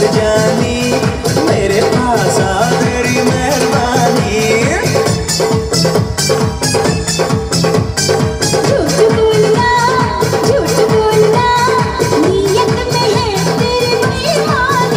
जानी